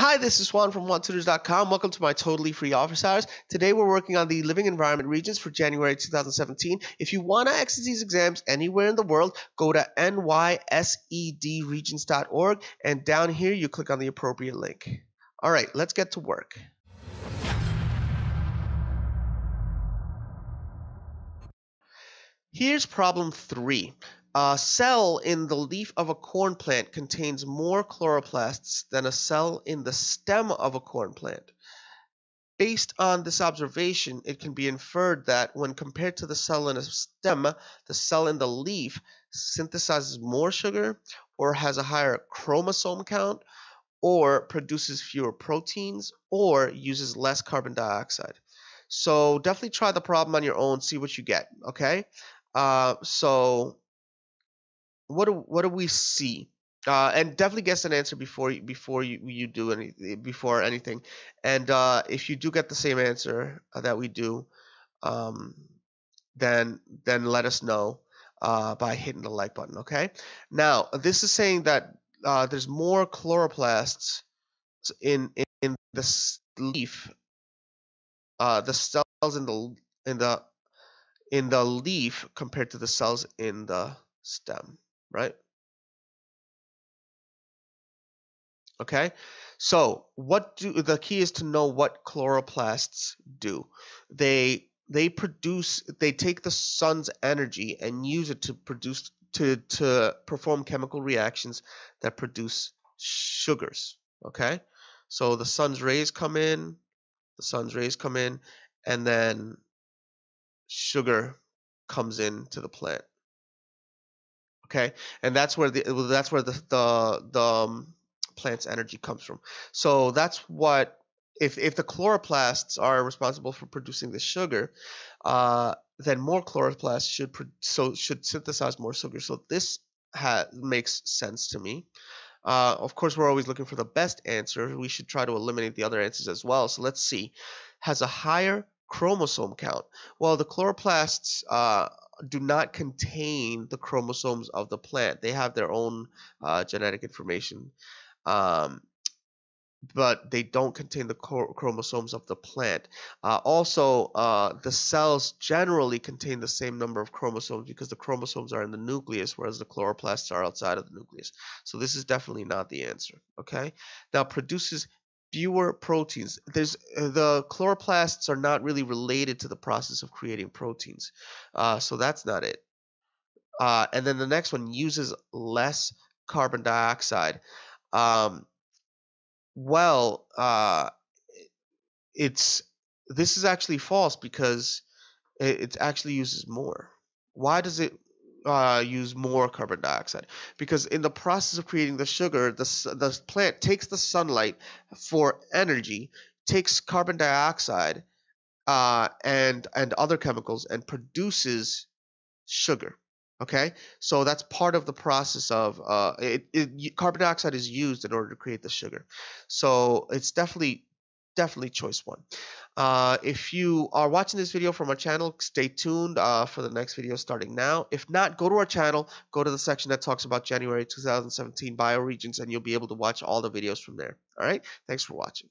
Hi, this is Juan from JuanTutors.com. Welcome to my totally free office hours. Today we're working on the living environment Regents for January 2017. If you want to exit these exams anywhere in the world, go to nysedregents.org and down here you click on the appropriate link. All right, let's get to work. Here's problem three. A cell in the leaf of a corn plant contains more chloroplasts than a cell in the stem of a corn plant. Based on this observation, it can be inferred that when compared to the cell in a stem, the cell in the leaf synthesizes more sugar or has a higher chromosome count or produces fewer proteins or uses less carbon dioxide. So definitely try the problem on your own, see what you get, okay? Uh, so what do what do we see? Uh, and definitely guess an answer before you, before you, you do anything before anything. And uh, if you do get the same answer uh, that we do, um, then then let us know uh, by hitting the like button. Okay. Now this is saying that uh, there's more chloroplasts in in, in the leaf. Uh, the cells in the in the in the leaf compared to the cells in the stem, right? Okay, so what do the key is to know what chloroplasts do? They they produce they take the sun's energy and use it to produce to to perform chemical reactions that produce sugars. Okay, so the sun's rays come in, the sun's rays come in, and then sugar comes into the plant. Okay, and that's where the that's where the the, the um, plant's energy comes from. So that's what if if the chloroplasts are responsible for producing the sugar, uh, then more chloroplasts should so should synthesize more sugar. So this ha- makes sense to me. Uh, of course, we're always looking for the best answer. We should try to eliminate the other answers as well. So let's see. Has a higher chromosome count. Well, the chloroplasts uh, do not contain the chromosomes of the plant. They have their own uh, genetic information, um, but they don't contain the chromosomes of the plant. Uh, also, uh, the cells generally contain the same number of chromosomes because the chromosomes are in the nucleus, whereas the chloroplasts are outside of the nucleus. So this is definitely not the answer. Okay. Now produces fewer proteins. There's uh, the chloroplasts are not really related to the process of creating proteins, uh, so that's not it. Uh, and then the next one uses less carbon dioxide. Um, well, uh, it's this is actually false because it, it actually uses more. Why does it uh, use more carbon dioxide because in the process of creating the sugar, the the plant takes the sunlight for energy, takes carbon dioxide uh, and and other chemicals and produces sugar. Okay, so that's part of the process of uh, it, it, carbon dioxide is used in order to create the sugar. So it's definitely definitely choice one. Uh, if you are watching this video from our channel, stay tuned uh, for the next video starting now. If not, go to our channel, go to the section that talks about January 2017 Bio Regents, and you'll be able to watch all the videos from there. All right, thanks for watching.